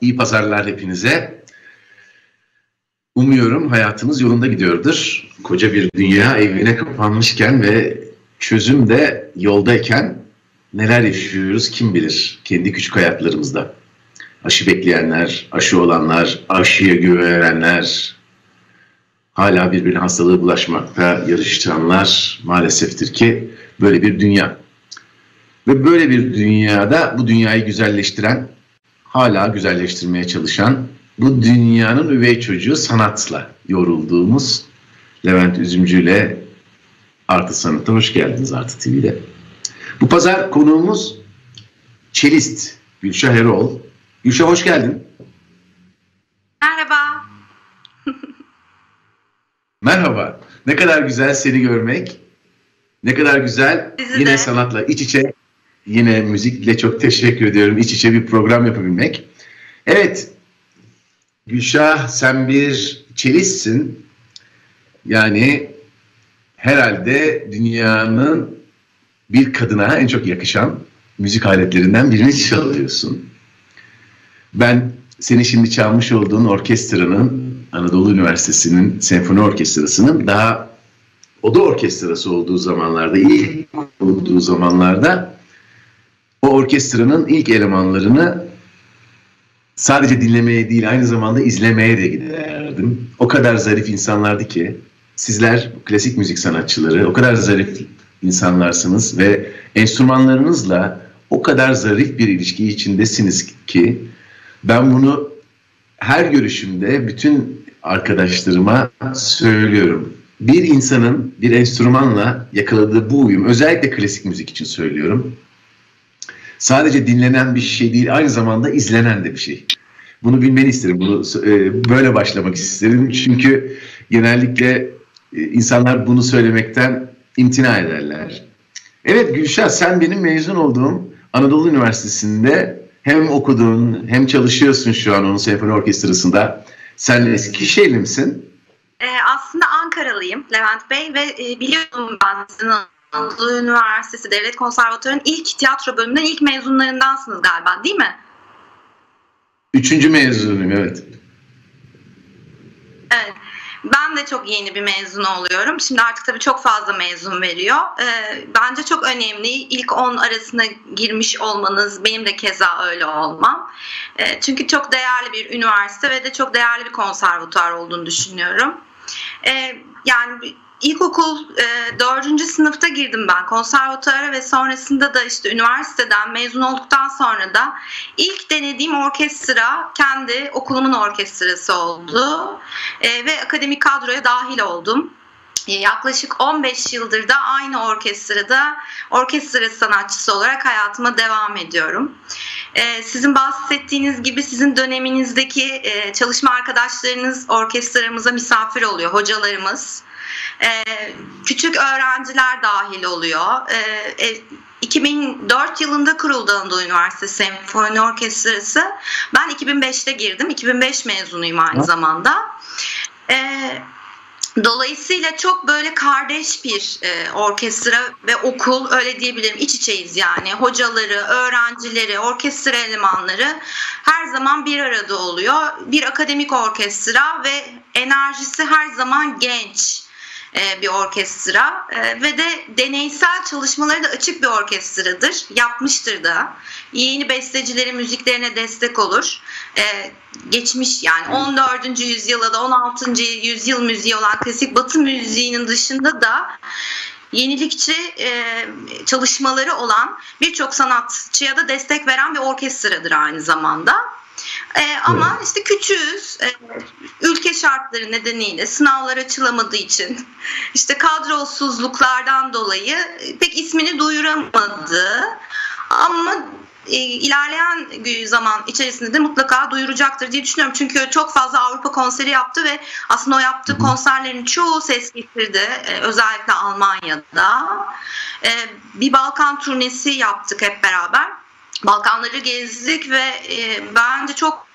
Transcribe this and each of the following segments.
iyi pazarlar hepinize. Umuyorum hayatınız yolunda gidiyordur. Koca bir dünya evine kapanmışken ve çözüm de yoldayken neler yaşıyoruz kim bilir kendi küçük hayatlarımızda. Aşı bekleyenler, aşı olanlar, aşıya güvenenler, hala birbirine hastalığı bulaşmakta yarıştıranlar maaleseftir ki böyle bir dünya. Ve böyle bir dünyada bu dünyayı güzelleştiren, hala güzelleştirmeye çalışan, bu dünyanın üvey çocuğu sanatla yorulduğumuz Levent Üzümcü ile Artı Sanat'a hoş geldiniz Artı TV'de. Bu pazar konuğumuz çelist Gülşah Erol. Gülşah hoş geldin. Merhaba. Merhaba. Ne kadar güzel seni görmek. Ne kadar güzel Sizi yine de. sanatla iç içe, yine müzikle çok teşekkür ediyorum. İç içe bir program yapabilmek. Evet, Gülşah sen bir çelistsin. Yani herhalde dünyanın bir kadına en çok yakışan müzik aletlerinden birini çalıyorsun. Ben senin şimdi çalmış olduğun orkestranın Anadolu Üniversitesi'nin senfoni orkestrasının daha oda orkestrası olduğu zamanlarda, ilk olduğu zamanlarda o orkestranın ilk elemanlarını sadece dinlemeye değil aynı zamanda izlemeye de giderdim. O kadar zarif insanlardı ki sizler klasik müzik sanatçıları o kadar zarif insanlarsınız ve enstrümanlarınızla o kadar zarif bir ilişki içindesiniz ki ben bunu her görüşümde bütün arkadaşlarıma söylüyorum. Bir insanın bir enstrümanla yakaladığı bu uyum, özellikle klasik müzik için söylüyorum. Sadece dinlenen bir şey değil, aynı zamanda izlenen de bir şey. Bunu bilmeni isterim, bunu e, böyle başlamak isterim. Çünkü genellikle e, insanlar bunu söylemekten imtina ederler. Evet Gülşah, sen benim mezun olduğum Anadolu Üniversitesi'nde hem okudun hem çalışıyorsun şu an onun senfoni orkestrasında. Sen Eskişehirli misin? Ee, aslında Ankaralıyım Levent Bey ve e, biliyorum ben sizin Anadolu Üniversitesi Devlet Konservatuvarı'nın ilk tiyatro bölümünden ilk mezunlarındansınız galiba değil mi? Üçüncü mezunuyum evet. Evet. Ben de çok yeni bir mezun oluyorum. Şimdi artık tabii çok fazla mezun veriyor. Ee, bence çok önemli. İlk 10 arasına girmiş olmanız, benim de keza öyle olmam. Ee, çünkü çok değerli bir üniversite ve de çok değerli bir konservatuar olduğunu düşünüyorum. Ee, yani İlkokul e, 4. sınıfta girdim ben konservatuara ve sonrasında da işte üniversiteden mezun olduktan sonra da ilk denediğim orkestra kendi okulumun orkestrası oldu E, ve akademik kadroya dahil oldum. E, Yaklaşık 15 yıldır da aynı orkestrada orkestra sanatçısı olarak hayatıma devam ediyorum. Ee, sizin bahsettiğiniz gibi sizin döneminizdeki e, çalışma arkadaşlarınız orkestramıza misafir oluyor, hocalarımız. Ee, küçük öğrenciler dahil oluyor. Ee, e, 2004 yılında kuruldu Anadolu Üniversitesi Senfoni Orkestrası. Ben 2005'te girdim. 2005 mezunuyum aynı zamanda. Ee, Dolayısıyla çok böyle kardeş bir e, orkestra ve okul öyle diyebilirim iç içeyiz yani hocaları, öğrencileri, orkestra elemanları her zaman bir arada oluyor. Bir akademik orkestra ve enerjisi her zaman genç bir orkestra e, ve de deneysel çalışmaları da açık bir orkestradır. Yapmıştır da. Yeni bestecilerin müziklerine destek olur. E, geçmiş yani 14. yüzyıl ya da 16. yüzyıl müziği olan klasik batı müziğinin dışında da yenilikçi e, çalışmaları olan birçok sanatçıya da destek veren bir orkestradır aynı zamanda. Ee, ama işte küçüğüz. Ee, ülke şartları nedeniyle sınavlar açılamadığı için işte kadrosuzluklardan dolayı pek ismini duyuramadı. Ama e, ilerleyen zaman içerisinde de mutlaka duyuracaktır diye düşünüyorum. Çünkü çok fazla Avrupa konseri yaptı ve aslında o yaptığı konserlerin çoğu ses getirdi. E, özellikle Almanya'da. E, bir Balkan turnesi yaptık hep beraber. Balkanları gezdik ve e, bence çok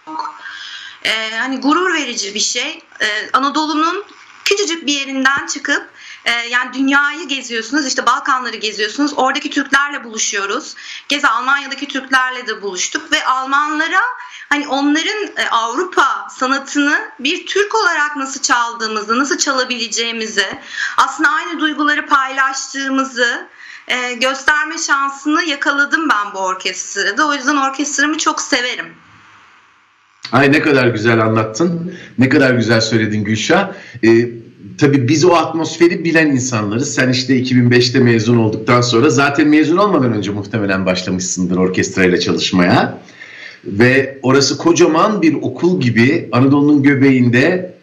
e, hani gurur verici bir şey. E, Anadolu'nun küçücük bir yerinden çıkıp e, yani dünyayı geziyorsunuz işte Balkanları geziyorsunuz oradaki Türklerle buluşuyoruz. Keza Almanya'daki Türklerle de buluştuk ve Almanlara hani onların e, Avrupa sanatını bir Türk olarak nasıl çaldığımızı, nasıl çalabileceğimizi, aslında aynı duyguları paylaştığımızı e, gösterme şansını yakaladım ben bu orkestrada. O yüzden orkestramı çok severim. Ay ne kadar güzel anlattın. Ne kadar güzel söyledin Gülşah. Ee, tabii biz o atmosferi bilen insanlarız. Sen işte 2005'te mezun olduktan sonra zaten mezun olmadan önce muhtemelen başlamışsındır orkestrayla çalışmaya. Ve orası kocaman bir okul gibi Anadolu'nun göbeğinde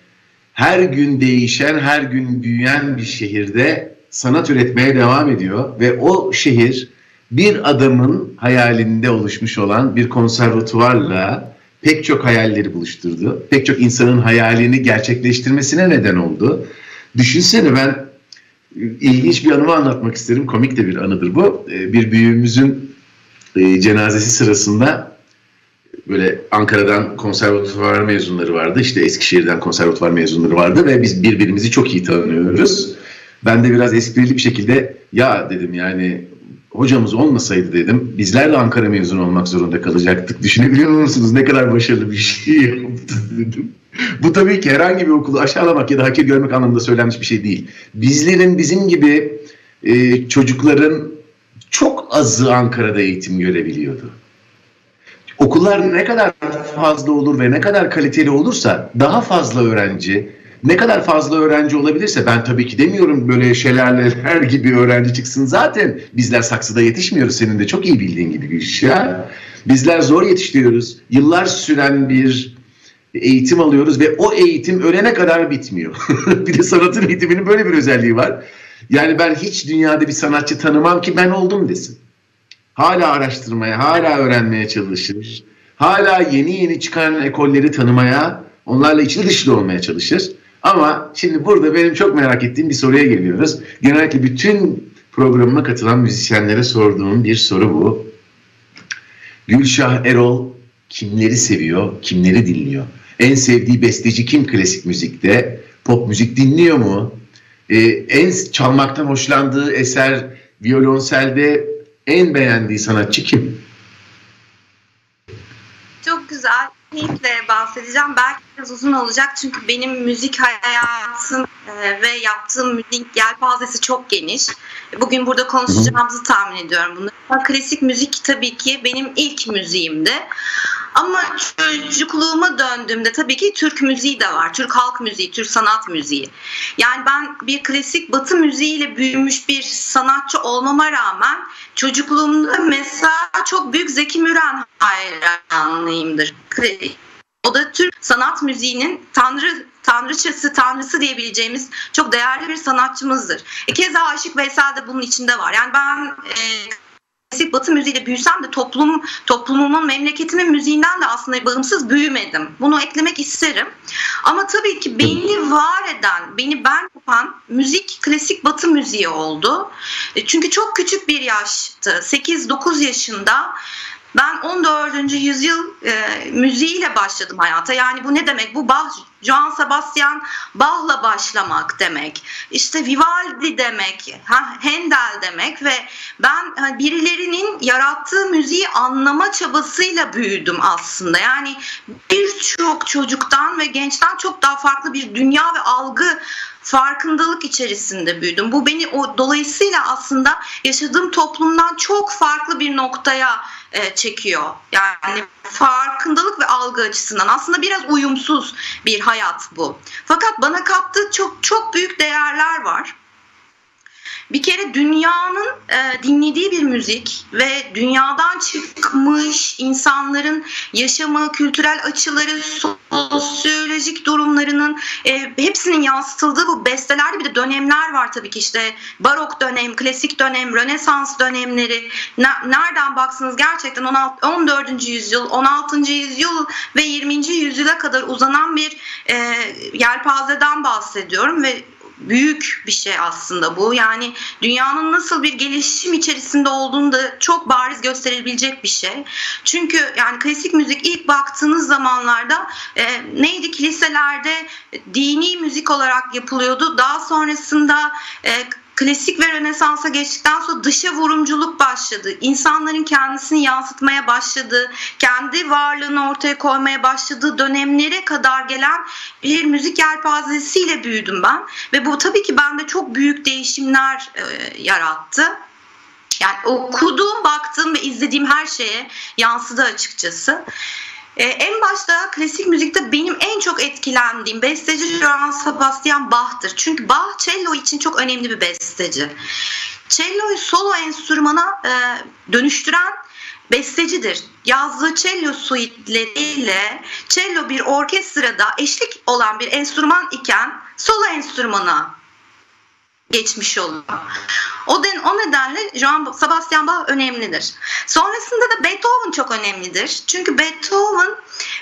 her gün değişen, her gün büyüyen bir şehirde sanat üretmeye devam ediyor. Ve o şehir bir adamın hayalinde oluşmuş olan bir konservatuvarla pek çok hayalleri buluşturdu. Pek çok insanın hayalini gerçekleştirmesine neden oldu. Düşünsene ben ilginç bir anımı anlatmak isterim. Komik de bir anıdır bu. Ee, bir büyüğümüzün e, cenazesi sırasında böyle Ankara'dan konservatuvar mezunları vardı. İşte Eskişehir'den konservatuvar mezunları vardı ve biz birbirimizi çok iyi tanıyoruz. Ben de biraz esprili bir şekilde ya dedim yani hocamız olmasaydı dedim bizler de Ankara mezun olmak zorunda kalacaktık. Düşünebiliyor musunuz ne kadar başarılı bir şey yaptı dedim. Bu tabii ki herhangi bir okulu aşağılamak ya da hakir görmek anlamında söylenmiş bir şey değil. Bizlerin bizim gibi e, çocukların çok azı Ankara'da eğitim görebiliyordu. Okullar ne kadar fazla olur ve ne kadar kaliteli olursa daha fazla öğrenci, ne kadar fazla öğrenci olabilirse ben tabii ki demiyorum böyle şelaleler gibi öğrenci çıksın zaten bizler saksıda yetişmiyoruz senin de çok iyi bildiğin gibi Gülşah. Bizler zor yetiştiriyoruz. Yıllar süren bir eğitim alıyoruz ve o eğitim ölene kadar bitmiyor. bir de sanatın eğitiminin böyle bir özelliği var. Yani ben hiç dünyada bir sanatçı tanımam ki ben oldum desin. Hala araştırmaya, hala öğrenmeye çalışır. Hala yeni yeni çıkan ekolleri tanımaya, onlarla içli dışlı olmaya çalışır. Ama şimdi burada benim çok merak ettiğim bir soruya geliyoruz. Genellikle bütün programıma katılan müzisyenlere sorduğum bir soru bu. Gülşah Erol kimleri seviyor, kimleri dinliyor? En sevdiği besteci kim klasik müzikte? Pop müzik dinliyor mu? Ee, en çalmaktan hoşlandığı eser violonselde en beğendiği sanatçı kim? Çok güzel keyifle bahsedeceğim. Belki biraz uzun olacak çünkü benim müzik hayatım e, ve yaptığım müzik yelpazesi çok geniş. Bugün burada konuşacağımızı tahmin ediyorum bunu. Klasik müzik tabii ki benim ilk müziğimdi. Ama çocukluğuma döndüğümde tabii ki Türk müziği de var. Türk halk müziği, Türk sanat müziği. Yani ben bir klasik batı müziğiyle büyümüş bir sanatçı olmama rağmen çocukluğumda mesela çok büyük Zeki Müren hayranlıyımdır. O da Türk sanat müziğinin tanrı tanrıçası, tanrısı diyebileceğimiz çok değerli bir sanatçımızdır. E, keza Aşık Veysel de bunun içinde var. Yani ben e, klasik batı müziğiyle büyüsem de toplum toplumumun memleketimin müziğinden de aslında bağımsız büyümedim. Bunu eklemek isterim. Ama tabii ki beni var eden, beni ben yapan müzik klasik batı müziği oldu. E, çünkü çok küçük bir yaştı. 8-9 yaşında ben 14. yüzyıl e, müziğiyle başladım hayata. Yani bu ne demek? Bu Bach, Johann Sebastian Bach'la başlamak demek. İşte Vivaldi demek, ha, Handel demek ve ben birilerinin yarattığı müziği anlama çabasıyla büyüdüm aslında. Yani birçok çocuktan ve gençten çok daha farklı bir dünya ve algı farkındalık içerisinde büyüdüm. Bu beni o dolayısıyla aslında yaşadığım toplumdan çok farklı bir noktaya e, çekiyor. Yani farkındalık ve algı açısından aslında biraz uyumsuz bir hayat bu. Fakat bana kattığı çok çok büyük değerler var. Bir kere dünyanın e, dinlediği bir müzik ve dünyadan çıkmış insanların yaşamı, kültürel açıları, sosyolojik durumlarının e, hepsinin yansıtıldığı bu bestelerde bir de dönemler var tabii ki işte barok dönem, klasik dönem, rönesans dönemleri. Ne, nereden baksanız gerçekten 16, 14. yüzyıl, 16. yüzyıl ve 20. yüzyıla kadar uzanan bir e, yelpazeden bahsediyorum ve büyük bir şey aslında bu. Yani dünyanın nasıl bir gelişim içerisinde olduğunu da çok bariz gösterebilecek bir şey. Çünkü yani klasik müzik ilk baktığınız zamanlarda e, neydi kiliselerde dini müzik olarak yapılıyordu. Daha sonrasında e, klasik ve rönesansa geçtikten sonra dışa vurumculuk başladı. İnsanların kendisini yansıtmaya başladığı, kendi varlığını ortaya koymaya başladığı dönemlere kadar gelen bir müzik yelpazesiyle büyüdüm ben. Ve bu tabii ki bende çok büyük değişimler e, yarattı. Yani okuduğum, baktığım ve izlediğim her şeye yansıdı açıkçası. Ee, en başta klasik müzikte benim en çok etkilendiğim besteci Johann Sebastian Bach'tır. Çünkü Bach cello için çok önemli bir besteci. Cello'yu solo enstrümana e, dönüştüren bestecidir. Yazdığı cello suitleriyle cello bir orkestrada eşlik olan bir enstrüman iken solo enstrümana geçmiş oluyor. O, den, o nedenle Johann Sebastian Bach önemlidir. Sonrasında da Beethoven çok önemlidir. Çünkü Beethoven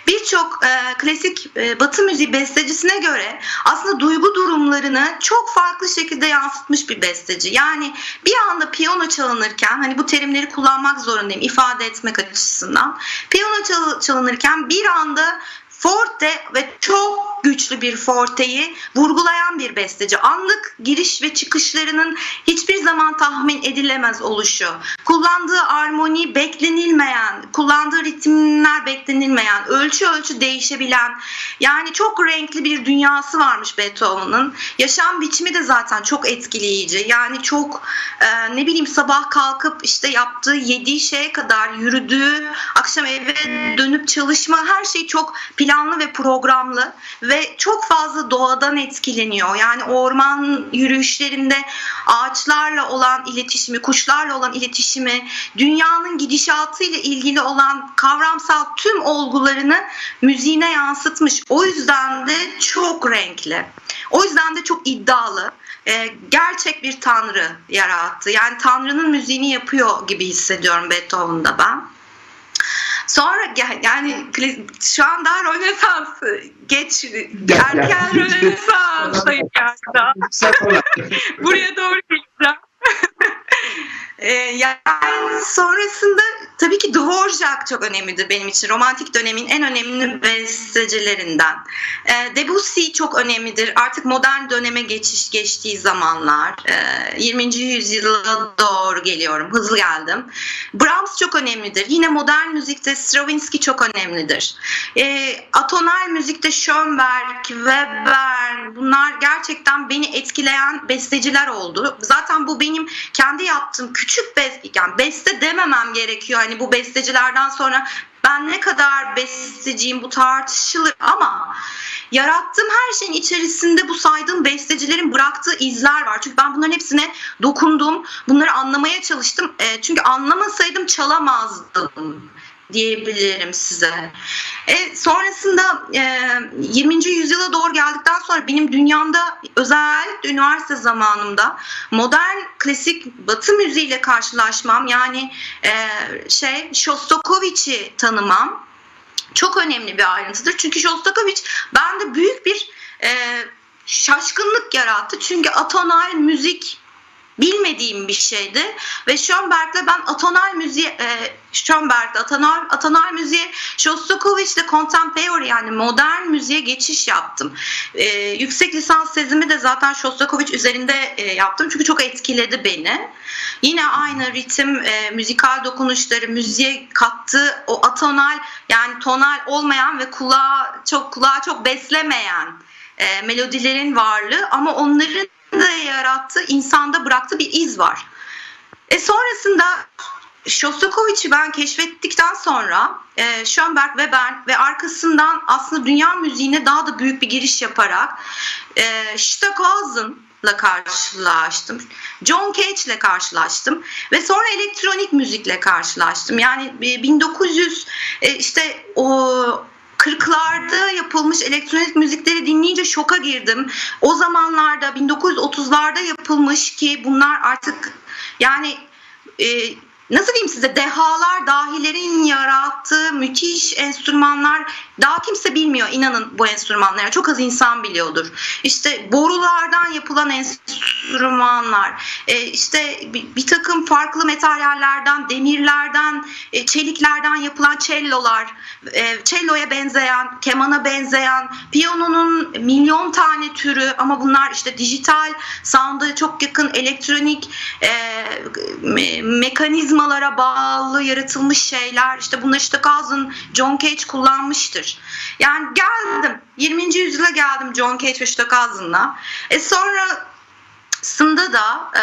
birçok e, klasik e, batı müziği bestecisine göre aslında duygu durumlarını çok farklı şekilde yansıtmış bir besteci. Yani bir anda piyano çalınırken hani bu terimleri kullanmak zorundayım ifade etmek açısından. Piyano çal, çalınırken bir anda forte ve çok güçlü bir forteyi vurgulayan bir besteci. Anlık giriş ve çıkışlarının hiçbir zaman tahmin edilemez oluşu. Kullandığı armoni beklenilmeyen, kullandığı ritimler beklenilmeyen, ölçü ölçü değişebilen yani çok renkli bir dünyası varmış Beethoven'ın. Yaşam biçimi de zaten çok etkileyici. Yani çok e, ne bileyim sabah kalkıp işte yaptığı yediği şeye kadar yürüdüğü, akşam eve dönüp çalışma her şey çok planlı ve programlı ve çok fazla doğadan etkileniyor. Yani orman yürüyüşlerinde ağaçlarla olan iletişimi, kuşlarla olan iletişimi, dünyanın gidişatı ile ilgili olan kavramsal tüm olgularını müziğine yansıtmış. O yüzden de çok renkli. O yüzden de çok iddialı. Ee, gerçek bir tanrı yarattı. Yani tanrının müziğini yapıyor gibi hissediyorum Beethoven'da ben. Sonra yani şu an daha Rönesans geç erken Rönesans'tayım yani Buraya doğru gideceğim. Ee, yani sonrasında tabii ki Dvorak çok önemlidir benim için. Romantik dönemin en önemli bestecilerinden. Ee, Debussy çok önemlidir. Artık modern döneme geçiş geçtiği zamanlar. Ee, 20. yüzyıla doğru geliyorum. Hızlı geldim. Brahms çok önemlidir. Yine modern müzikte Stravinsky çok önemlidir. Ee, atonal müzikte Schönberg, Weber bunlar gerçekten beni etkileyen besteciler oldu. Zaten bu benim kendi yaptığım küçük beste, yani beste dememem gerekiyor. Hani bu bestecilerden sonra ben ne kadar besteciyim bu tartışılır ama yarattığım her şeyin içerisinde bu saydığım bestecilerin bıraktığı izler var. Çünkü ben bunların hepsine dokundum. Bunları anlamaya çalıştım. E, çünkü anlamasaydım çalamazdım diyebilirim size. E, sonrasında e, 20. yüzyıla doğru geldikten sonra benim dünyamda özellikle üniversite zamanımda modern klasik batı müziğiyle karşılaşmam yani e, şey Shostakovich'i tanımam çok önemli bir ayrıntıdır. Çünkü Shostakovich bende büyük bir e, şaşkınlık yarattı. Çünkü atonal müzik bilmediğim bir şeydi ve Schönberg'le ben atonal müziğe e, Schönberg'de atonal, atonal müziğe Shostakovich'le contemporary yani modern müziğe geçiş yaptım. E, yüksek lisans tezimi de zaten Shostakovich üzerinde e, yaptım çünkü çok etkiledi beni. Yine aynı ritim, e, müzikal dokunuşları, müziğe kattığı o atonal yani tonal olmayan ve kulağa çok kulağa çok beslemeyen e, melodilerin varlığı ama onların da yarattığı, insanda bıraktığı bir iz var. E sonrasında Shostakovich'i ben keşfettikten sonra e, Schönberg ve ben ve arkasından aslında dünya müziğine daha da büyük bir giriş yaparak e, Stockhausen'la karşılaştım. John Cage ile karşılaştım ve sonra elektronik müzikle karşılaştım. Yani 1900 e, işte o 40'larda yapılmış elektronik müzikleri dinleyince şoka girdim. O zamanlarda 1930'larda yapılmış ki bunlar artık yani e, nasıl diyeyim size dehalar, dahilerin yarattığı müthiş enstrümanlar daha kimse bilmiyor inanın bu enstrümanları. Çok az insan biliyordur. İşte borulardan yapılan enstrümanlar, e, işte bir, takım farklı materyallerden, demirlerden, e, çeliklerden yapılan cellolar, e, celloya benzeyen, kemana benzeyen, piyanonun milyon tane türü ama bunlar işte dijital, sound'a çok yakın elektronik e, mekanizmalara bağlı yaratılmış şeyler. İşte bunlar işte Cousin John Cage kullanmıştır. Yani geldim 20. yüzyıla geldim John Cage ve Stockhausen'la. E sonra sında da e,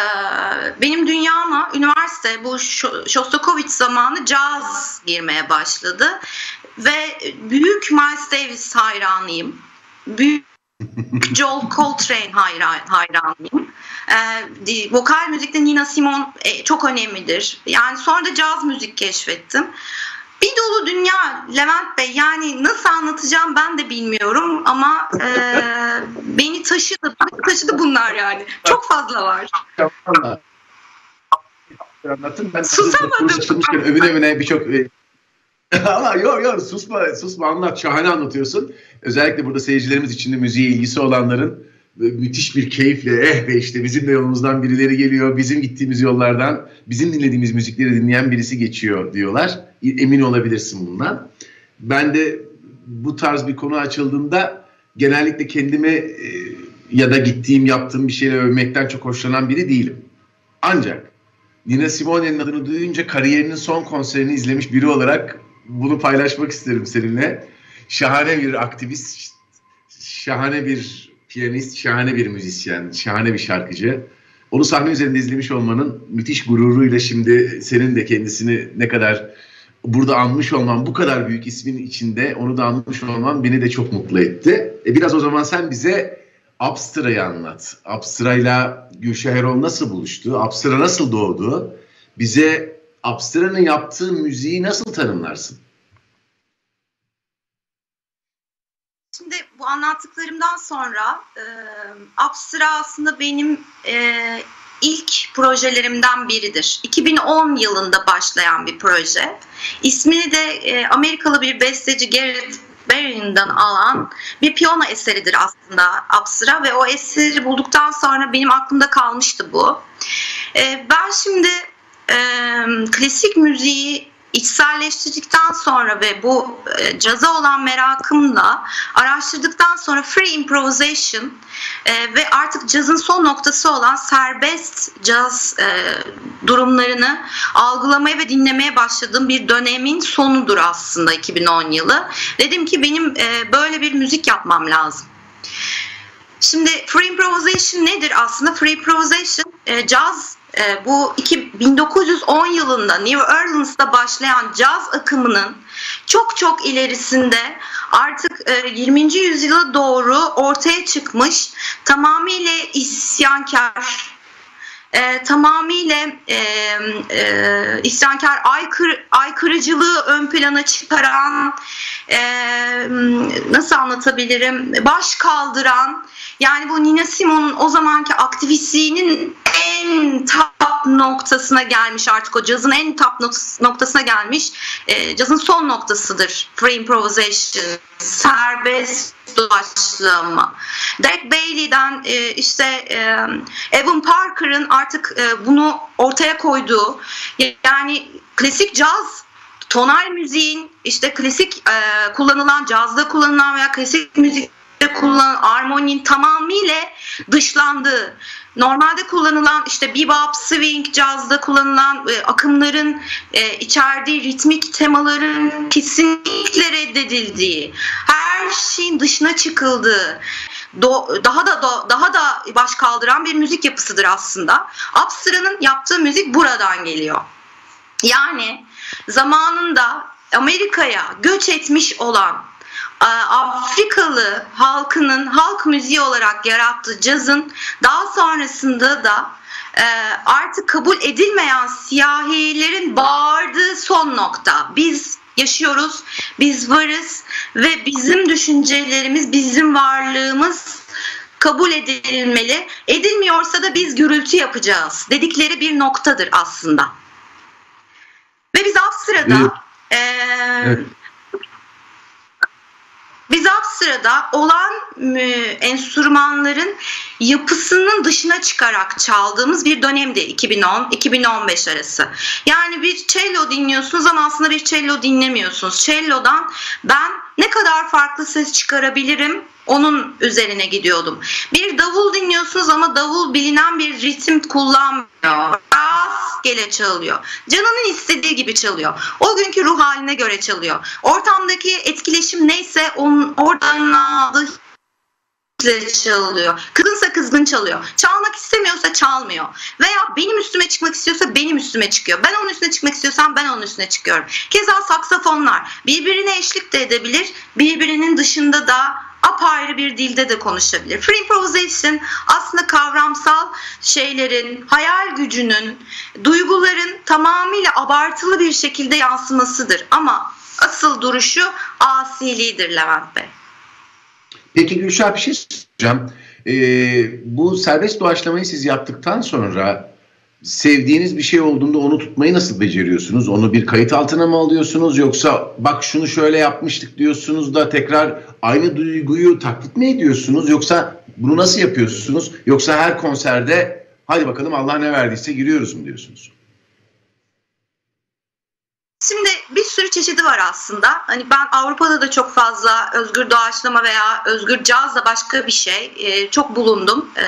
benim dünyama üniversite bu Shostakovich zamanı caz girmeye başladı ve büyük Miles Davis hayranıyım. Büyük Joel Coltrane hayran, hayranıyım. E, vokal müzikte Nina Simone e, çok önemlidir. Yani sonra da caz müzik keşfettim. Bir dolu dünya Levent Bey yani nasıl anlatacağım ben de bilmiyorum ama e, beni taşıdı taşıdı bunlar yani çok fazla var. Anlatın ben susamadım. Övüne övüne birçok ama yok yok susma susma anlat şahane anlatıyorsun. Özellikle burada seyircilerimiz için de müziğe ilgisi olanların müthiş bir keyifle eh be işte bizim de yolumuzdan birileri geliyor. Bizim gittiğimiz yollardan bizim dinlediğimiz müzikleri dinleyen birisi geçiyor diyorlar. Emin olabilirsin bundan. Ben de bu tarz bir konu açıldığında genellikle kendimi e, ya da gittiğim yaptığım bir şeyle övmekten çok hoşlanan biri değilim. Ancak Nina Simone'nin adını duyunca kariyerinin son konserini izlemiş biri olarak bunu paylaşmak isterim seninle. Şahane bir aktivist, şahane bir piyanist, şahane bir müzisyen, şahane bir şarkıcı. Onu sahne üzerinde izlemiş olmanın müthiş gururuyla şimdi senin de kendisini ne kadar burada anmış olman, bu kadar büyük ismin içinde onu da anmış olman beni de çok mutlu etti. E biraz o zaman sen bize Abstra'yı anlat. Abstra'yla Gülşah Erol nasıl buluştu? Abstra nasıl doğdu? Bize Abstra'nın yaptığı müziği nasıl tanımlarsın? Şimdi bu anlattıklarımdan sonra e, Abstra aslında benim e, ilk projelerimden biridir. 2010 yılında başlayan bir proje. İsmini de e, Amerikalı bir besteci Garrett Berry'den alan bir piyano eseridir aslında Abstra ve o eseri bulduktan sonra benim aklımda kalmıştı bu. E, ben şimdi e, klasik müziği içselleştirdikten sonra ve bu e, caza olan merakımla araştırdıktan sonra free improvisation e, ve artık cazın son noktası olan serbest caz e, durumlarını algılamaya ve dinlemeye başladığım bir dönemin sonudur aslında 2010 yılı. Dedim ki benim e, böyle bir müzik yapmam lazım. Şimdi free improvisation nedir aslında? Free improvisation e, caz e, bu iki, 1910 yılında New Orleans'ta başlayan caz akımının çok çok ilerisinde artık e, 20. yüzyıla doğru ortaya çıkmış tamamıyla isyankar e, tamamıyla e, e, isyankar aykır, aykırıcılığı ön plana çıkaran e, nasıl anlatabilirim baş kaldıran yani bu Nina Simone'un o zamanki aktivistliğinin en top noktasına gelmiş artık o cazın en top noktasına gelmiş e, cazın son noktasıdır. Free improvisation serbest doğaçlama. Derek Bailey'den e, işte e, Evan Parker'ın artık e, bunu ortaya koyduğu yani klasik caz tonal müziğin işte klasik e, kullanılan cazda kullanılan veya klasik müzikte kullanılan armoninin tamamıyla dışlandığı normalde kullanılan işte bebop, swing, cazda kullanılan e, akımların e, içerdiği ritmik temaların kesinlikle reddedildiği, her şeyin dışına çıkıldığı, do, daha da do, daha da baş kaldıran bir müzik yapısıdır aslında. Abstra'nın yaptığı müzik buradan geliyor. Yani zamanında Amerika'ya göç etmiş olan Afrikalı halkının halk müziği olarak yarattığı cazın daha sonrasında da e, artık kabul edilmeyen siyahilerin bağırdığı son nokta. Biz yaşıyoruz, biz varız ve bizim düşüncelerimiz, bizim varlığımız kabul edilmeli. Edilmiyorsa da biz gürültü yapacağız dedikleri bir noktadır aslında. Ve biz alt sırada evet. e, evet. Biz alt sırada olan e, enstrümanların yapısının dışına çıkarak çaldığımız bir dönemdi 2010-2015 arası. Yani bir cello dinliyorsunuz ama aslında bir cello dinlemiyorsunuz. Cello'dan ben kadar farklı ses çıkarabilirim onun üzerine gidiyordum. Bir davul dinliyorsunuz ama davul bilinen bir ritim kullanmıyor. Rastgele çalıyor. Canının istediği gibi çalıyor. O günkü ruh haline göre çalıyor. Ortamdaki etkileşim neyse onun oradan aldığı çalıyor. Kızgınsa kızgın çalıyor. Çalmak istemiyorsa çalmıyor. Veya benim üstüme çıkmak istiyorsa benim üstüme çıkıyor. Ben onun üstüne çıkmak istiyorsam ben onun üstüne çıkıyorum. Keza saksafonlar birbirine eşlik de edebilir. Birbirinin dışında da apayrı bir dilde de konuşabilir. Free improvisation aslında kavramsal şeylerin, hayal gücünün, duyguların tamamıyla abartılı bir şekilde yansımasıdır. Ama asıl duruşu asilidir Levent Bey. Peki Gülşah bir şey soracağım. Ee, bu serbest doğaçlamayı siz yaptıktan sonra sevdiğiniz bir şey olduğunda onu tutmayı nasıl beceriyorsunuz? Onu bir kayıt altına mı alıyorsunuz yoksa bak şunu şöyle yapmıştık diyorsunuz da tekrar aynı duyguyu taklit mi ediyorsunuz yoksa bunu nasıl yapıyorsunuz? Yoksa her konserde hadi bakalım Allah ne verdiyse giriyoruz mu diyorsunuz? Şimdi bir sürü çeşidi var aslında. Hani ben Avrupa'da da çok fazla özgür doğaçlama veya özgür caz da başka bir şey. Ee, çok bulundum e,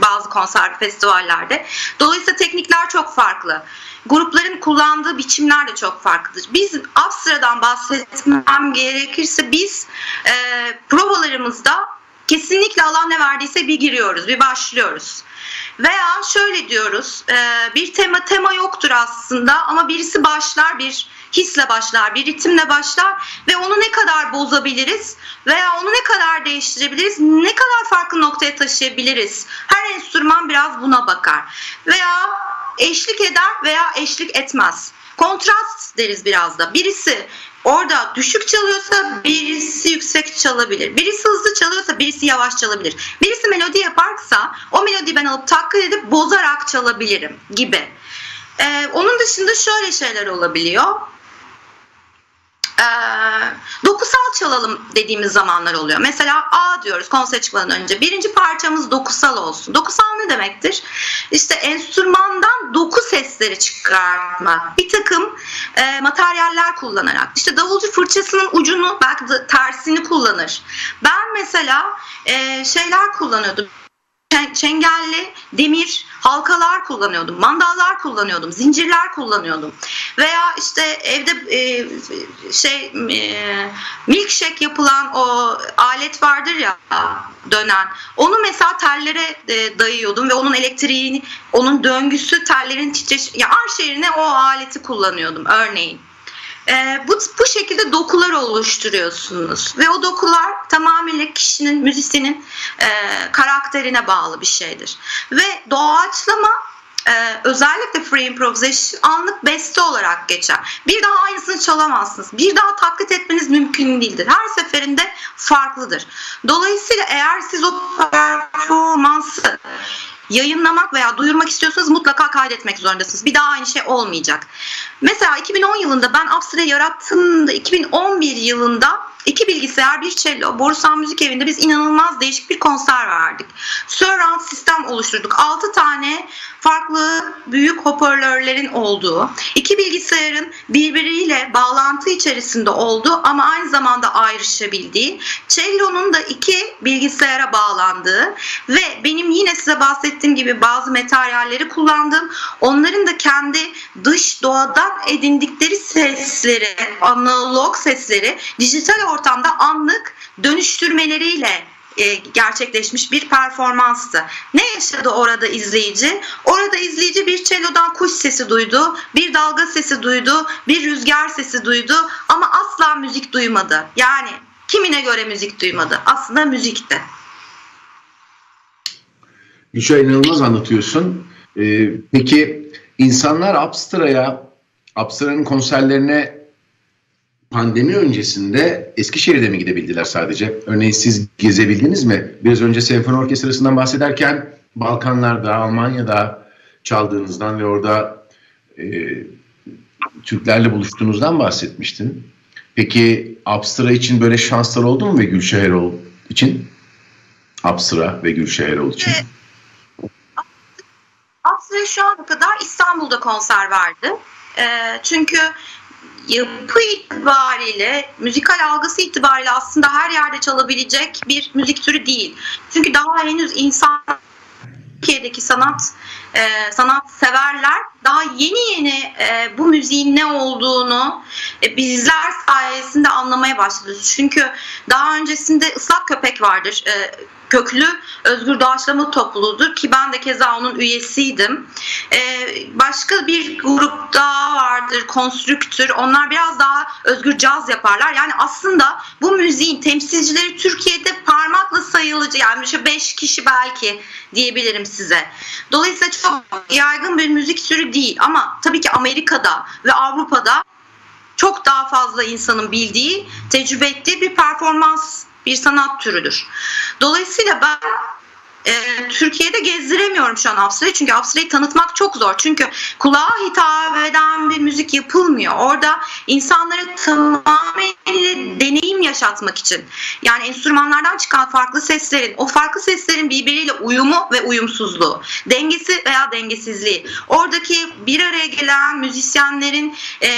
bazı konser festivallerde. Dolayısıyla teknikler çok farklı. Grupların kullandığı biçimler de çok farklıdır. Biz Astra'dan bahsetmem gerekirse biz e, provalarımızda kesinlikle Allah ne verdiyse bir giriyoruz, bir başlıyoruz. Veya şöyle diyoruz e, bir tema tema yoktur aslında ama birisi başlar bir hisle başlar bir ritimle başlar ve onu ne kadar bozabiliriz veya onu ne kadar değiştirebiliriz ne kadar farklı noktaya taşıyabiliriz. Her enstrüman biraz buna bakar veya eşlik eder veya eşlik etmez. Kontrast deriz biraz da. Birisi orada düşük çalıyorsa birisi yüksek çalabilir. Birisi hızlı çalıyorsa birisi yavaş çalabilir. Birisi melodi yaparsa o melodiyi ben alıp taklit edip bozarak çalabilirim gibi. Ee, onun dışında şöyle şeyler olabiliyor e, dokusal çalalım dediğimiz zamanlar oluyor. Mesela A diyoruz konser çıkmadan önce. Birinci parçamız dokusal olsun. Dokusal ne demektir? İşte enstrümandan doku sesleri çıkartma. Bir takım e, materyaller kullanarak. İşte davulcu fırçasının ucunu belki tersini kullanır. Ben mesela e, şeyler kullanıyordum çengelli demir halkalar kullanıyordum, mandallar kullanıyordum, zincirler kullanıyordum. Veya işte evde e, şey e, milkshake yapılan o alet vardır ya dönen. Onu mesela tellere e, dayıyordum ve onun elektriğini, onun döngüsü tellerin titreş ya arş yerine o aleti kullanıyordum örneğin. E, bu, bu şekilde dokular oluşturuyorsunuz ve o dokular tamamıyla kişinin, müzisyenin e, karakterine bağlı bir şeydir. Ve doğaçlama ee, özellikle free improvisation anlık beste olarak geçer. Bir daha aynısını çalamazsınız. Bir daha taklit etmeniz mümkün değildir. Her seferinde farklıdır. Dolayısıyla eğer siz o performansı yayınlamak veya duyurmak istiyorsanız mutlaka kaydetmek zorundasınız. Bir daha aynı şey olmayacak. Mesela 2010 yılında ben Abstre yarattığımda 2011 yılında iki bilgisayar bir cello Borusan Müzik Evi'nde biz inanılmaz değişik bir konser verdik. Surround sistem oluşturduk. 6 tane farklı büyük hoparlörlerin olduğu, iki bilgisayarın birbiriyle bağlantı içerisinde olduğu ama aynı zamanda ayrışabildiği, cello'nun da iki bilgisayara bağlandığı ve benim yine size bahsettiğim gibi bazı materyalleri kullandığım, onların da kendi dış doğadan edindikleri sesleri, analog sesleri dijital ortamda anlık dönüştürmeleriyle e, gerçekleşmiş bir performanstı. Ne yaşadı orada izleyici? Orada izleyici bir cello'dan kuş sesi duydu, bir dalga sesi duydu, bir rüzgar sesi duydu ama asla müzik duymadı. Yani kimine göre müzik duymadı? Aslında müzikti. Gülşah inanılmaz anlatıyorsun. Ee, peki insanlar Abstra'ya, Abstra'nın konserlerine pandemi öncesinde Eskişehir'de mi gidebildiler sadece? Örneğin siz gezebildiniz mi? Biraz önce senfoni orkestrasından bahsederken Balkanlarda, Almanya'da çaldığınızdan ve orada e, Türklerle buluştuğunuzdan bahsetmiştin. Peki Apstra için böyle şanslar oldu mu ve Gülşah Erol için? Apsra ve Gülşah Erol için. Evet. Apsra şu ana kadar İstanbul'da konser verdi. E, çünkü yapı itibariyle, müzikal algısı itibariyle aslında her yerde çalabilecek bir müzik türü değil. Çünkü daha henüz insan Türkiye'deki sanat e, sanat severler daha yeni yeni e, bu müziğin ne olduğunu e, bizler sayesinde anlamaya başladı. Çünkü daha öncesinde ıslak köpek vardır. E, köklü özgür doğaçlama topluluğudur ki ben de keza onun üyesiydim. Ee, başka bir grup daha vardır, konstrüktür. Onlar biraz daha özgür caz yaparlar. Yani aslında bu müziğin temsilcileri Türkiye'de parmakla sayılıcı yani şu beş kişi belki diyebilirim size. Dolayısıyla çok yaygın bir müzik türü değil ama tabii ki Amerika'da ve Avrupa'da çok daha fazla insanın bildiği, tecrübe ettiği bir performans bir sanat türüdür. Dolayısıyla ben e, Türkiye'de gezdiremiyorum şu an Apsra'yı çünkü Apsra'yı tanıtmak çok zor. Çünkü kulağa hitap eden bir müzik yapılmıyor. Orada insanlara tamamen deneyim yaşatmak için yani enstrümanlardan çıkan farklı seslerin o farklı seslerin birbiriyle uyumu ve uyumsuzluğu, dengesi veya dengesizliği, oradaki bir araya gelen müzisyenlerin e,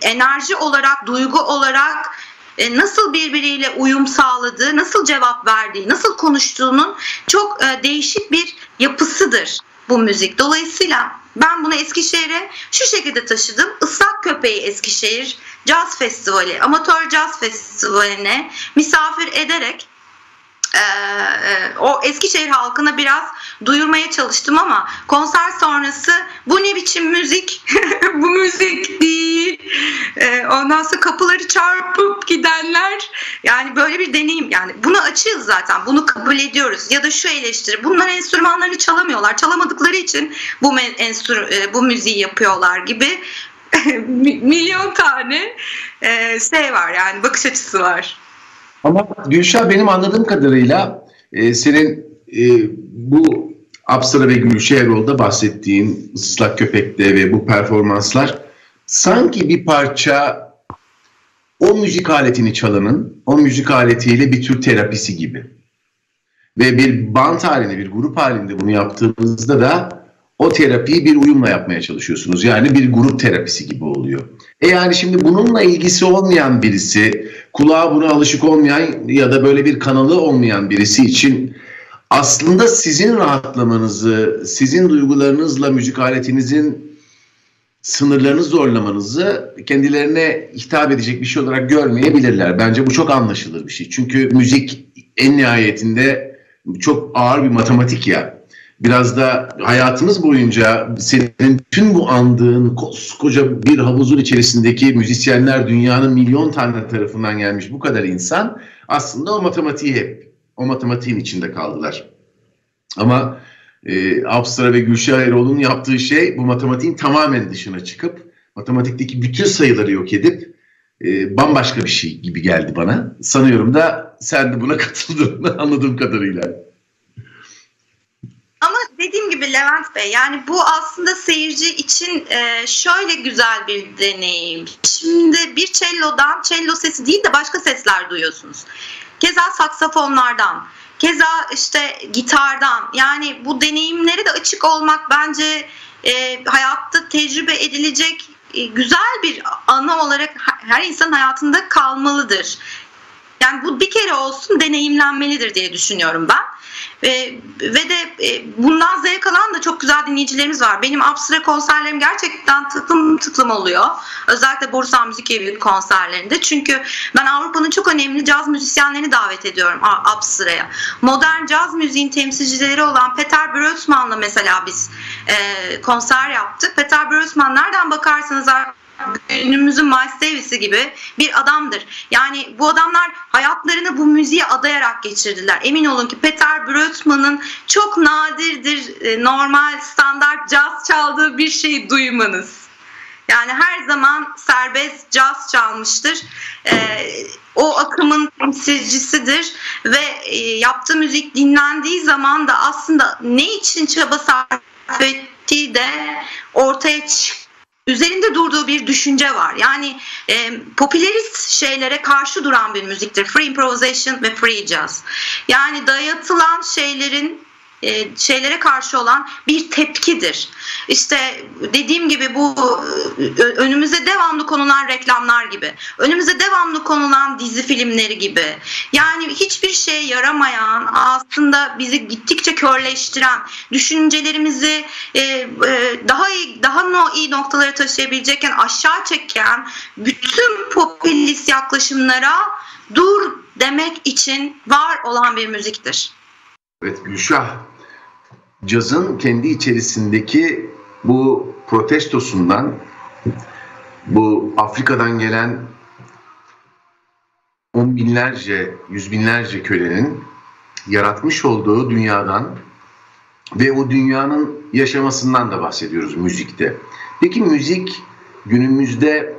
enerji olarak, duygu olarak nasıl birbiriyle uyum sağladığı, nasıl cevap verdiği, nasıl konuştuğunun çok e, değişik bir yapısıdır bu müzik. Dolayısıyla ben bunu Eskişehir'e şu şekilde taşıdım. Islak Köpeği Eskişehir Caz Festivali, Amatör Caz Festivali'ne misafir ederek e, e, o Eskişehir halkına biraz duyurmaya çalıştım ama konser sonrası bu ne biçim müzik bu müzik değil e, ondan sonra kapıları çarpıp gidenler yani böyle bir deneyim. Yani bunu açığız zaten bunu kabul ediyoruz. Ya da şu eleştiri bunlar enstrümanlarını çalamıyorlar. Çalamadıkları için bu enstrü, e, bu müziği yapıyorlar gibi milyon tane e, şey var yani bakış açısı var. Ama Gülşah benim anladığım kadarıyla e, senin bu Apsara ve Gülşah Erol'da bahsettiğin ıslak köpekte ve bu performanslar sanki bir parça o müzik aletini çalanın o müzik aletiyle bir tür terapisi gibi. Ve bir band halinde, bir grup halinde bunu yaptığımızda da o terapiyi bir uyumla yapmaya çalışıyorsunuz. Yani bir grup terapisi gibi oluyor. E yani şimdi bununla ilgisi olmayan birisi, kulağa buna alışık olmayan ya da böyle bir kanalı olmayan birisi için aslında sizin rahatlamanızı, sizin duygularınızla müzik aletinizin sınırlarını zorlamanızı kendilerine hitap edecek bir şey olarak görmeyebilirler. Bence bu çok anlaşılır bir şey. Çünkü müzik en nihayetinde çok ağır bir matematik ya biraz da hayatınız boyunca senin tüm bu andığın koskoca bir havuzun içerisindeki müzisyenler dünyanın milyon tane tarafından gelmiş bu kadar insan aslında o matematiği hep o matematiğin içinde kaldılar. Ama e, Apsara ve Gülşah Erol'un yaptığı şey bu matematiğin tamamen dışına çıkıp matematikteki bütün sayıları yok edip e, bambaşka bir şey gibi geldi bana. Sanıyorum da sen de buna katıldın anladığım kadarıyla dediğim gibi Levent Bey yani bu aslında seyirci için e, şöyle güzel bir deneyim. Şimdi bir cello'dan cello sesi değil de başka sesler duyuyorsunuz. Keza saksafonlardan, keza işte gitardan yani bu deneyimleri de açık olmak bence e, hayatta tecrübe edilecek e, güzel bir anı olarak her insanın hayatında kalmalıdır. Yani bu bir kere olsun deneyimlenmelidir diye düşünüyorum ben. E, ve de e, bundan zevk alan da çok güzel dinleyicilerimiz var. Benim Apsra konserlerim gerçekten tıklım tıklım oluyor. Özellikle Borsa Müzik Evi konserlerinde. Çünkü ben Avrupa'nın çok önemli caz müzisyenlerini davet ediyorum Apsra'ya. Modern caz müziğin temsilcileri olan Peter Brötzmann'la mesela biz e, konser yaptık. Peter Brötzmann nereden bakarsanız günümüzün Miles Davis'i gibi bir adamdır. Yani bu adamlar hayatlarını bu müziğe adayarak geçirdiler. Emin olun ki Peter Brötman'ın çok nadirdir e, normal standart caz çaldığı bir şey duymanız. Yani her zaman serbest caz çalmıştır. Ee, o akımın temsilcisidir ve e, yaptığı müzik dinlendiği zaman da aslında ne için çaba sarf ettiği de ortaya çıkıyor üzerinde durduğu bir düşünce var. Yani e, popülerist şeylere karşı duran bir müziktir. Free improvisation ve free jazz. Yani dayatılan şeylerin e, şeylere karşı olan bir tepkidir. İşte dediğim gibi bu e, önümüze devamlı konulan reklamlar gibi, önümüze devamlı konulan dizi filmleri gibi. Yani hiçbir şey yaramayan, aslında bizi gittikçe körleştiren, düşüncelerimizi e, daha iyi daha iyi noktalara taşıyabilecekken aşağı çeken bütün popülist yaklaşımlara dur demek için var olan bir müziktir. Evet Gülşah cazın kendi içerisindeki bu protestosundan bu Afrika'dan gelen on binlerce, yüz binlerce kölenin yaratmış olduğu dünyadan ve o dünyanın yaşamasından da bahsediyoruz müzikte. Peki müzik günümüzde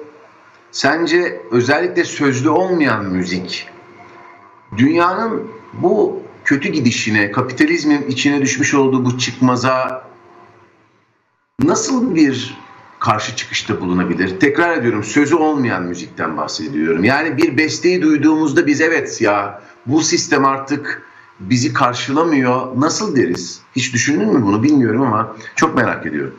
sence özellikle sözlü olmayan müzik dünyanın bu kötü gidişine, kapitalizmin içine düşmüş olduğu bu çıkmaza nasıl bir karşı çıkışta bulunabilir? Tekrar ediyorum sözü olmayan müzikten bahsediyorum. Yani bir besteyi duyduğumuzda biz evet ya bu sistem artık bizi karşılamıyor nasıl deriz? Hiç düşündün mü bunu bilmiyorum ama çok merak ediyorum.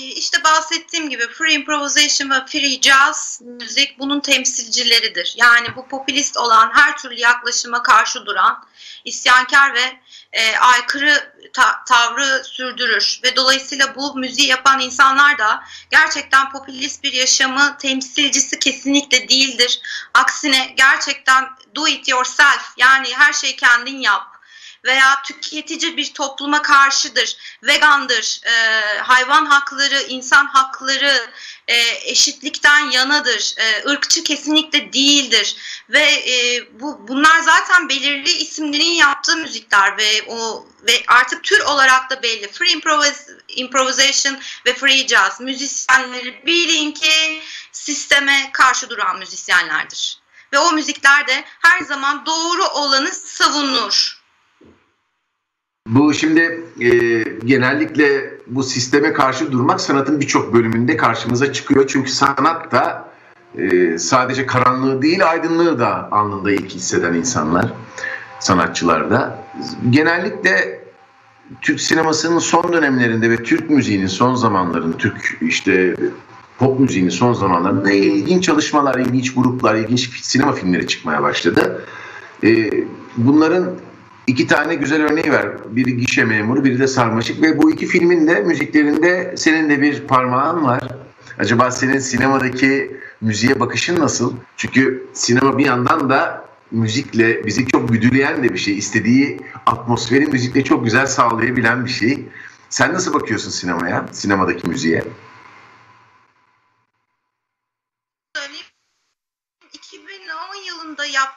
Ee, işte bahsettiğim gibi free improvisation ve free jazz müzik bunun temsilcileridir. Yani bu popülist olan her türlü yaklaşıma karşı duran, isyankar ve e, aykırı ta- tavrı sürdürür ve dolayısıyla bu müziği yapan insanlar da gerçekten popülist bir yaşamı temsilcisi kesinlikle değildir. Aksine gerçekten do it yourself yani her şeyi kendin yap veya tüketici bir topluma karşıdır, vegandır, e, hayvan hakları, insan hakları, e, eşitlikten yanadır, e, ırkçı kesinlikle değildir ve e, bu bunlar zaten belirli isimlerin yaptığı müzikler ve o ve artık tür olarak da belli. Free improvis improvisation ve free jazz müzisyenleri bilin ki sisteme karşı duran müzisyenlerdir. Ve o müzikler de her zaman doğru olanı savunur. Bu şimdi e, genellikle bu sisteme karşı durmak sanatın birçok bölümünde karşımıza çıkıyor. Çünkü sanat da e, sadece karanlığı değil aydınlığı da anında ilk hisseden insanlar, sanatçılar da. Genellikle Türk sinemasının son dönemlerinde ve Türk müziğinin son zamanlarında, Türk işte pop müziğinin son zamanlarında ilginç çalışmalar, ilginç gruplar, ilginç sinema filmleri çıkmaya başladı. E, bunların iki tane güzel örneği var. Biri Gişe Memuru, biri de Sarmaşık ve bu iki filmin de müziklerinde senin de bir parmağın var. Acaba senin sinemadaki müziğe bakışın nasıl? Çünkü sinema bir yandan da müzikle bizi çok güdüleyen de bir şey. İstediği atmosferi müzikle çok güzel sağlayabilen bir şey. Sen nasıl bakıyorsun sinemaya, sinemadaki müziğe?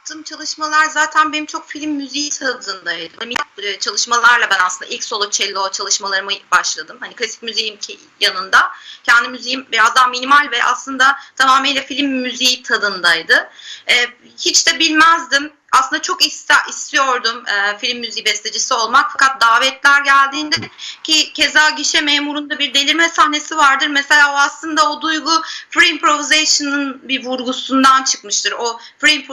Yaptığım çalışmalar zaten benim çok film müziği tadındaydı. Hani çalışmalarla ben aslında ilk solo cello çalışmalarımı başladım. Hani klasik müziğim yanında. Kendi müziğim biraz daha minimal ve aslında tamamıyla film müziği tadındaydı. Ee, hiç de bilmezdim aslında çok iste, istiyordum e, film müziği bestecisi olmak fakat davetler geldiğinde ki keza gişe memurunda bir delirme sahnesi vardır. Mesela o aslında o duygu free improvisation'ın bir vurgusundan çıkmıştır. O free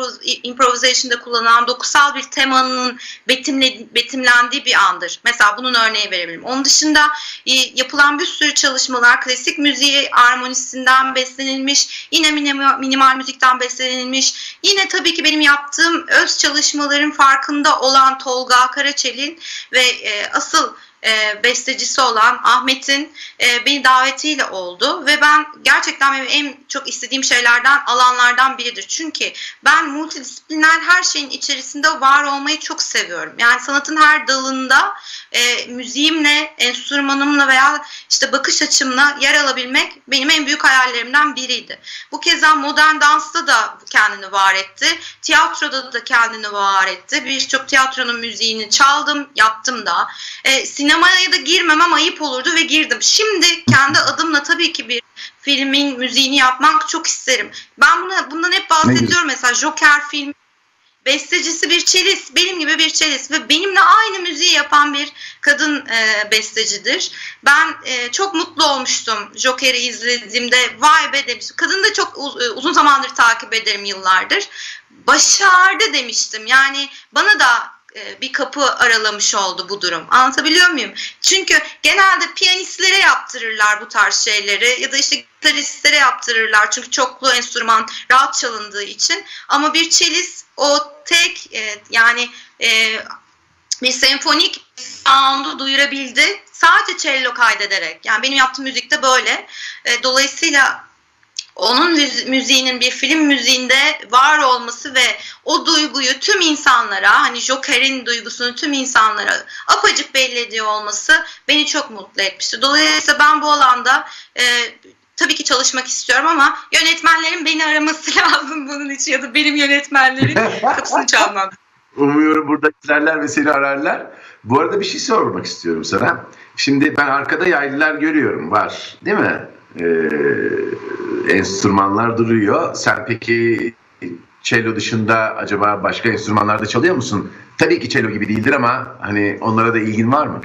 improvisation'da kullanılan dokusal bir temanın betimle, betimlendiği bir andır. Mesela bunun örneği verebilirim. Onun dışında e, yapılan bir sürü çalışmalar klasik müziği armonisinden beslenilmiş, yine minimal, minimal müzikten beslenilmiş. Yine tabii ki benim yaptığım öz çalışmaların farkında olan Tolga Karaçel'in ve e, asıl e, bestecisi olan Ahmet'in e, beni davetiyle oldu ve ben gerçekten benim en çok istediğim şeylerden alanlardan biridir. Çünkü ben multidisipliner her şeyin içerisinde var olmayı çok seviyorum. Yani sanatın her dalında e, müziğimle, enstrümanımla veya işte bakış açımla yer alabilmek benim en büyük hayallerimden biriydi. Bu keza modern dansta da kendini var etti. Tiyatroda da kendini var etti. Birçok tiyatronun müziğini çaldım, yaptım da. E, sinemaya da girmemem ayıp olurdu ve girdim. Şimdi kendi adımla tabii ki bir filmin müziğini yapmak çok isterim. Ben buna, bundan hep bahsediyorum. Mesela Joker film bestecisi bir çelis, benim gibi bir çelis ve benimle aynı müziği yapan bir kadın e, bestecidir. Ben e, çok mutlu olmuştum Joker'i izlediğimde. Vay be demiştim. Kadını da çok uz- e, uzun zamandır takip ederim yıllardır. Başardı demiştim. Yani bana da bir kapı aralamış oldu bu durum. Anlatabiliyor muyum? Çünkü genelde piyanistlere yaptırırlar bu tarz şeyleri ya da işte gitaristlere yaptırırlar. Çünkü çoklu enstrüman rahat çalındığı için. Ama bir çelis o tek e, yani e, bir senfonik sound'u duyurabildi. Sadece cello kaydederek. Yani benim yaptığım müzikte böyle. E, dolayısıyla onun müziğinin bir film müziğinde var olması ve o duyguyu tüm insanlara hani Joker'in duygusunu tüm insanlara apacık belli ediyor olması beni çok mutlu etmişti. Dolayısıyla ben bu alanda e, tabii ki çalışmak istiyorum ama yönetmenlerin beni araması lazım bunun için ya da benim yönetmenlerin kapısını çalmam. Umuyorum burada izlerler ve seni ararlar. Bu arada bir şey sormak istiyorum sana. Şimdi ben arkada yaylılar görüyorum var değil mi? Ee, enstrümanlar duruyor. Sen peki cello dışında acaba başka enstrümanlarda çalıyor musun? Tabii ki cello gibi değildir ama hani onlara da ilgin var mı?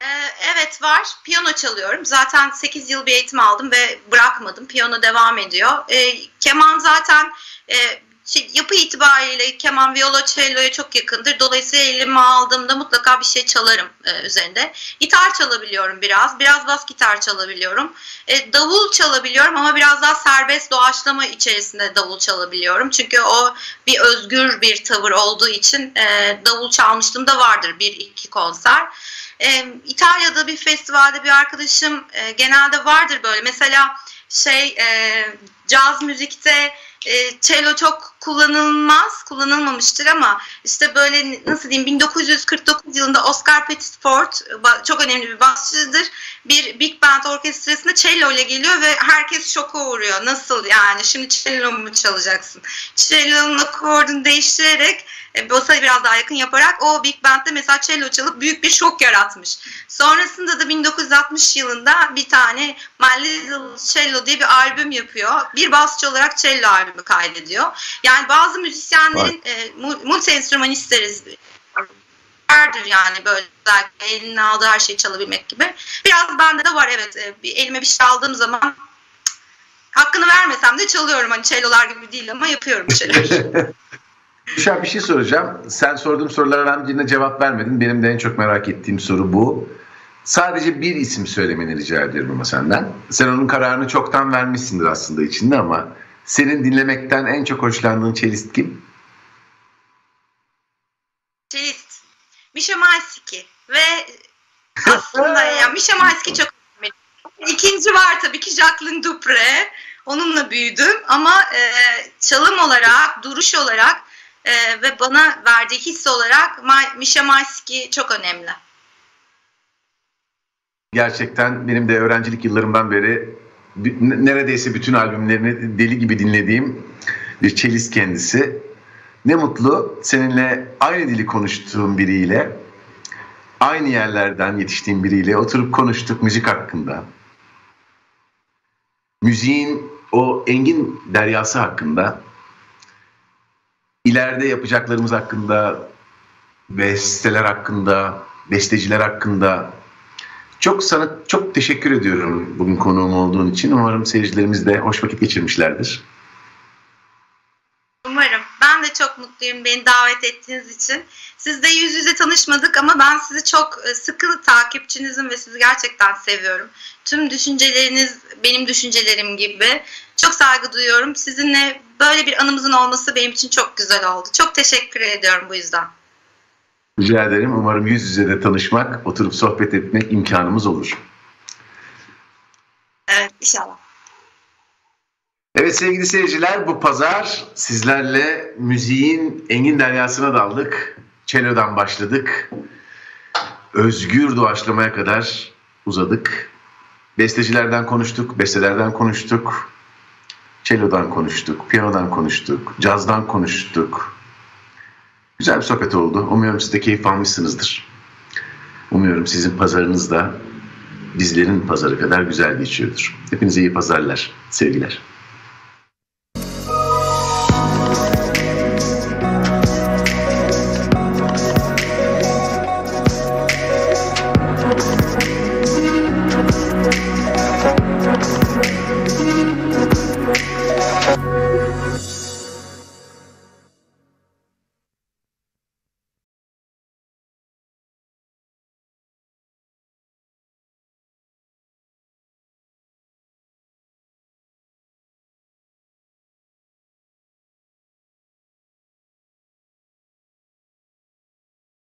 Ee, evet var. Piyano çalıyorum. Zaten 8 yıl bir eğitim aldım ve bırakmadım. Piyano devam ediyor. Ee, keman zaten e, şey, yapı itibariyle keman violoncello'ya çok yakındır. Dolayısıyla elime aldığımda mutlaka bir şey çalarım e, üzerinde. Gitar çalabiliyorum biraz. Biraz bas gitar çalabiliyorum. E, davul çalabiliyorum ama biraz daha serbest doğaçlama içerisinde davul çalabiliyorum. Çünkü o bir özgür bir tavır olduğu için e, davul çalmışlığım da vardır bir iki konser. E, İtalya'da bir festivalde bir arkadaşım e, genelde vardır böyle. Mesela şey e, caz müzikte e, cello çok kullanılmaz, kullanılmamıştır ama işte böyle nasıl diyeyim 1949 yılında Oscar Petitford çok önemli bir basçıdır. Bir big band orkestrasında cello ile geliyor ve herkes şoka uğruyor. Nasıl yani şimdi cello mu çalacaksın? Cello'nun akordunu değiştirerek e, basa biraz daha yakın yaparak o Big Band'de mesela cello çalıp büyük bir şok yaratmış. Sonrasında da 1960 yılında bir tane My Little Cello diye bir albüm yapıyor. Bir basçı olarak cello albümü kaydediyor. Yani bazı müzisyenlerin e, multi enstrümanistleriz vardır yani böyle eline aldığı her şeyi çalabilmek gibi. Biraz bende de var evet. E, bir elime bir şey aldığım zaman hakkını vermesem de çalıyorum. Hani cellolar gibi değil ama yapıyorum bir şeyler. Gülşah bir şey soracağım. Sen sorduğum sorulara birine cevap vermedin. Benim de en çok merak ettiğim soru bu. Sadece bir isim söylemeni rica ediyorum ama senden. Sen onun kararını çoktan vermişsindir aslında içinde ama senin dinlemekten en çok hoşlandığın çelist kim? Çelist. Misha Malski ve aslında ya Misha Malski çok önemli. İkinci var tabii ki Jacqueline Dupre. Onunla büyüdüm ama e, çalım olarak, duruş olarak e, ve bana verdiği his olarak Misha Malski çok önemli. Gerçekten benim de öğrencilik yıllarımdan beri neredeyse bütün albümlerini deli gibi dinlediğim bir çelist kendisi. Ne mutlu seninle aynı dili konuştuğum biriyle, aynı yerlerden yetiştiğim biriyle oturup konuştuk müzik hakkında. Müziğin o engin deryası hakkında, ileride yapacaklarımız hakkında, besteler hakkında, besteciler hakkında çok sana çok teşekkür ediyorum bugün konuğum olduğun için. Umarım seyircilerimiz de hoş vakit geçirmişlerdir. Umarım. Ben de çok mutluyum beni davet ettiğiniz için. Sizle yüz yüze tanışmadık ama ben sizi çok e, sıkı takipçinizim ve sizi gerçekten seviyorum. Tüm düşünceleriniz benim düşüncelerim gibi. Çok saygı duyuyorum. Sizinle böyle bir anımızın olması benim için çok güzel oldu. Çok teşekkür ediyorum bu yüzden. Rica ederim. Umarım yüz yüze de tanışmak, oturup sohbet etmek imkanımız olur. Evet, inşallah. Evet sevgili seyirciler bu pazar sizlerle müziğin engin deryasına daldık. Cello'dan başladık. Özgür doğaçlamaya kadar uzadık. Bestecilerden konuştuk, bestelerden konuştuk. Cello'dan konuştuk, piyanodan konuştuk, cazdan konuştuk. Güzel bir sohbet oldu. Umuyorum siz de keyif almışsınızdır. Umuyorum sizin pazarınız da bizlerin pazarı kadar güzel geçiyordur. Hepinize iyi pazarlar, sevgiler.